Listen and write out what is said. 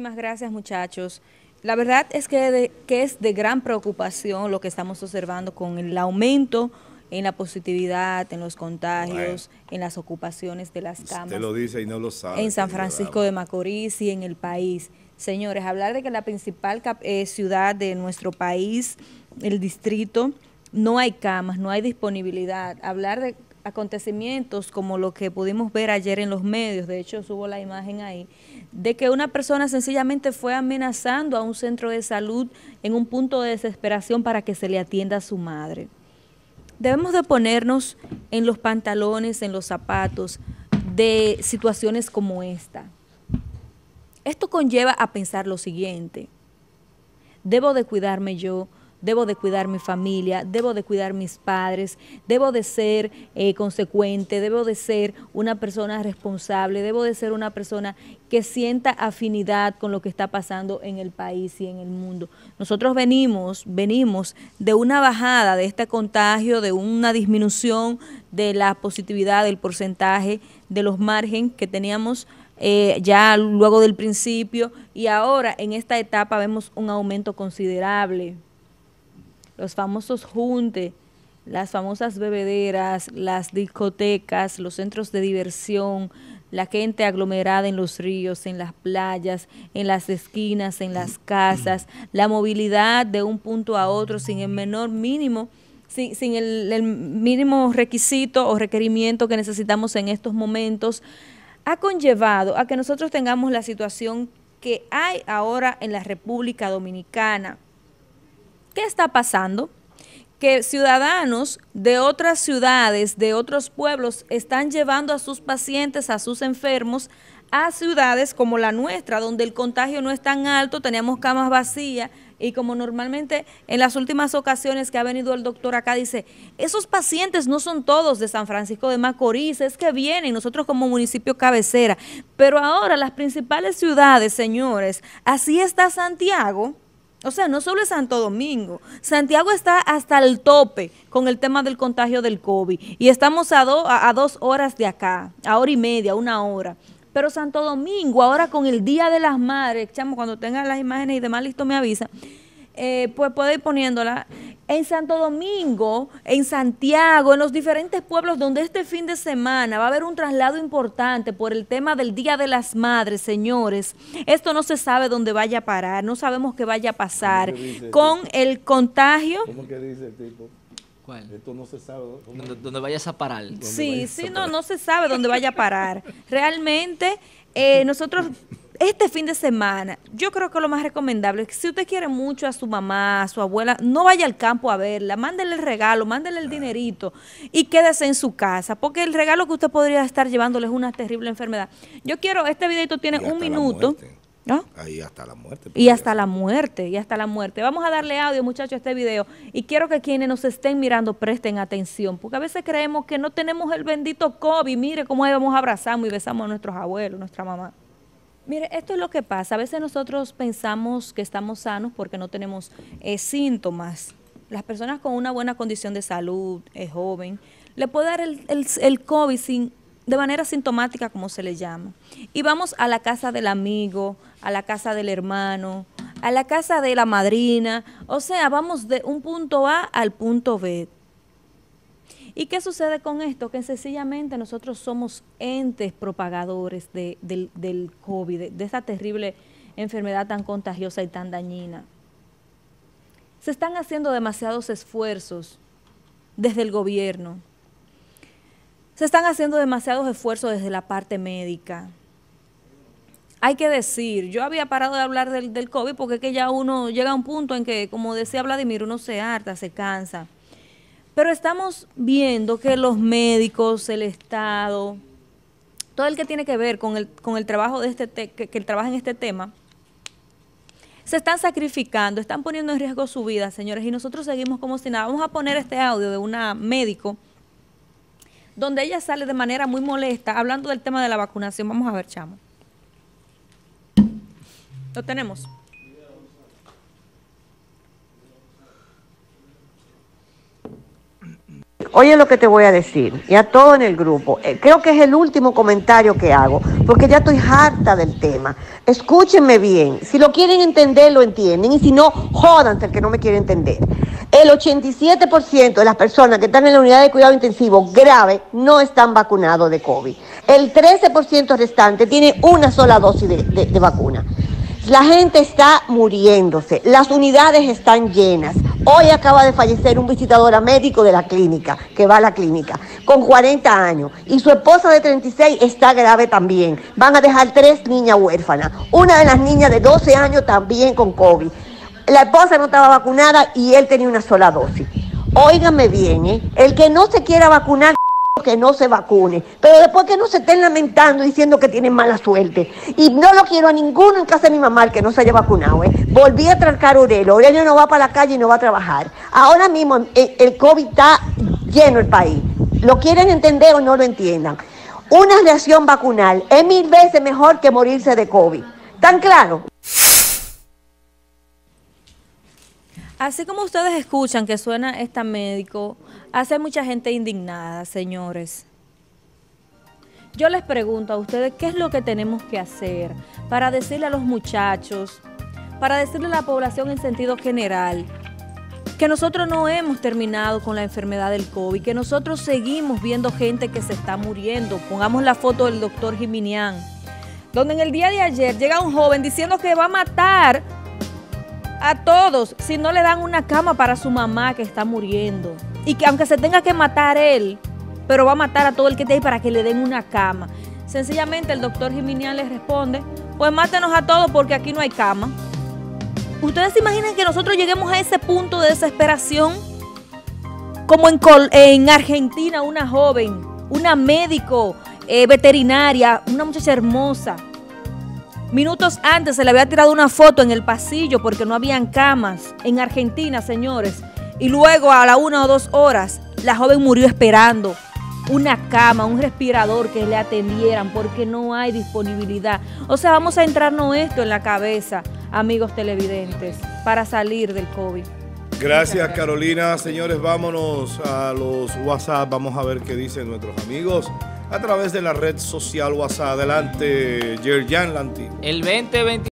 Muchísimas gracias, muchachos. La verdad es que, que es de gran preocupación lo que estamos observando con el aumento en la positividad, en los contagios, en las ocupaciones de las camas. Usted lo dice y no lo sabe. En San Francisco de Macorís y en el país. Señores, hablar de que la principal eh, ciudad de nuestro país, el distrito, no hay camas, no hay disponibilidad. Hablar de acontecimientos como lo que pudimos ver ayer en los medios, de hecho subo la imagen ahí, de que una persona sencillamente fue amenazando a un centro de salud en un punto de desesperación para que se le atienda a su madre. Debemos de ponernos en los pantalones, en los zapatos de situaciones como esta. Esto conlleva a pensar lo siguiente, debo de cuidarme yo, debo de cuidar mi familia, debo de cuidar mis padres, debo de ser eh, consecuente, debo de ser una persona responsable, debo de ser una persona que sienta afinidad con lo que está pasando en el país y en el mundo. Nosotros venimos, venimos de una bajada de este contagio, de una disminución de la positividad, del porcentaje, de los márgenes que teníamos eh, ya luego del principio y ahora en esta etapa vemos un aumento considerable los famosos juntes, las famosas bebederas, las discotecas, los centros de diversión, la gente aglomerada en los ríos, en las playas, en las esquinas, en las casas, la movilidad de un punto a otro sin el menor mínimo, sin, el, el mínimo requisito o requerimiento que necesitamos en estos momentos, ha conllevado a que nosotros tengamos la situación que hay ahora en la República Dominicana ¿Qué está pasando? Que ciudadanos de otras ciudades, de otros pueblos, están llevando a sus pacientes, a sus enfermos, a ciudades como la nuestra, donde el contagio no es tan alto, tenemos camas vacías, y como normalmente en las últimas ocasiones que ha venido el doctor acá dice, esos pacientes no son todos de San Francisco de Macorís, es que vienen nosotros como municipio cabecera, pero ahora las principales ciudades, señores, así está Santiago, o sea, no solo es Santo Domingo. Santiago está hasta el tope con el tema del contagio del COVID. Y estamos a, a, dos horas de acá, a hora y media, una hora. Pero Santo Domingo, ahora con el Día de las Madres, chamo, cuando tengan las imágenes y demás, listo, me avisa. Eh, pues puede ir poniéndola en Santo Domingo, en Santiago, en los diferentes pueblos donde este fin de semana va a haber un traslado importante por el tema del Día de las Madres, señores. Esto no se sabe dónde vaya a parar, no sabemos qué vaya a pasar con el contagio. ¿Cómo que dice el tipo? ¿Cuál? Esto no se sabe. Donde, vayas a parar. Sí, sí, no, no se sabe dónde vaya a parar. Realmente, eh, nosotros este fin de semana, yo creo que lo más recomendable es que si usted quiere mucho a su mamá, a su abuela, no vaya al campo a verla, mándele el regalo, mándele el dinerito y quédese en su casa, porque el regalo que usted podría estar llevándole es una terrible enfermedad. Yo quiero, este videito tiene un minuto. Ahí hasta la muerte. Y hasta la muerte, y hasta la muerte. Vamos a darle audio, muchachos, a este video. Y quiero que quienes nos estén mirando presten atención, porque a veces creemos que no tenemos el bendito COVID. Mire cómo vamos a abrazamos y besamos a nuestros abuelos, nuestra mamá. Mire, esto es lo que pasa. A veces nosotros pensamos que estamos sanos porque no tenemos eh, síntomas. Las personas con una buena condición de salud, es joven, le puede dar el, el, COVID sin, de manera sintomática, como se le llama. Y vamos a la casa del amigo, a la casa del hermano, a la casa de la madrina. O sea, vamos de un punto A al punto B. ¿Y qué sucede con esto? Que sencillamente nosotros somos entes propagadores del, del, COVID, de, esta terrible enfermedad tan contagiosa y tan dañina. Se están haciendo demasiados esfuerzos desde el gobierno. Se están haciendo demasiados esfuerzos desde la parte médica. Hay que decir, yo había parado de hablar del, del COVID porque es que ya uno llega a un punto en que, como decía Vladimir, uno se harta, se cansa. Pero estamos viendo que los médicos, el Estado, todo el que tiene que ver con el, con el trabajo de este que, que trabaja en este tema, se están sacrificando, están poniendo en riesgo su vida, señores, y nosotros seguimos como si nada. Vamos a poner este audio de una médico donde ella sale de manera muy molesta hablando del tema de la vacunación. Vamos a ver, chamo. Lo tenemos. Oye lo que te voy a decir, y a todo en el grupo. Eh, creo que es el último comentario que hago, porque ya estoy harta del tema. Escúchenme bien, si lo quieren entender, lo entienden, y si no, jódanse el que no me quiere entender. El 87% de las personas que están en la unidad de cuidado intensivo grave no están vacunados de COVID. El 13% restante tiene una sola dosis de vacuna. La gente está muriéndose, las unidades están llenas. Hoy acaba de fallecer un visitador a médico de la clínica, que va a la clínica, con 40 años. Y su esposa de 36 está grave también. Van a dejar tres niñas huérfanas. Una de las niñas de 12 años también con COVID. La esposa no estaba vacunada y él tenía una sola dosis. Óigame bien, ¿eh? el que no se quiera vacunar que no se vacune, pero después que no se estén lamentando diciendo que tienen mala suerte. Y no lo quiero a ninguno en casa de mi mamá que no se haya vacunado. ¿eh? Volví a trancar a Aurelio. Aurelio no va para la calle y no va a trabajar. Ahora mismo eh, el COVID está lleno el país. ¿Lo quieren entender o no lo entiendan? Una reacción vacunal es mil veces mejor que morirse de COVID. ¿Tan claro? Así como ustedes escuchan que suena esta médico, hace mucha gente indignada, señores. Yo les pregunto a ustedes qué es lo que tenemos que hacer para decirle a los muchachos, para decirle a la población en sentido general, que nosotros no hemos terminado con la enfermedad del COVID, que nosotros seguimos viendo gente que se está muriendo. Pongamos la foto del doctor Jiminián, donde en el día de ayer llega un joven diciendo que va a matar a todos si no le dan una cama para su mamá que está muriendo. Y que aunque se tenga que matar él, pero va a matar a todo el que esté ahí para que le den una cama. Sencillamente el doctor Jiminian le responde, pues mátenos a todos porque aquí no hay cama. ¿Ustedes se imaginan que nosotros lleguemos a ese punto de desesperación? Como en, en Argentina, una joven, una médico eh, veterinaria, una muchacha hermosa, Minutos antes se le había tirado una foto en el pasillo porque no habían camas en Argentina, señores. Y luego a la una o dos horas, la joven murió esperando una cama, un respirador que le atendieran porque no hay disponibilidad. O sea, vamos a entrarnos esto en la cabeza, amigos televidentes, para salir del COVID. Gracias, Carolina. Señores, vámonos a los WhatsApp. Vamos a ver qué dicen nuestros amigos a través de la red social WhatsApp. Adelante, Yerjan Lanti. El 2020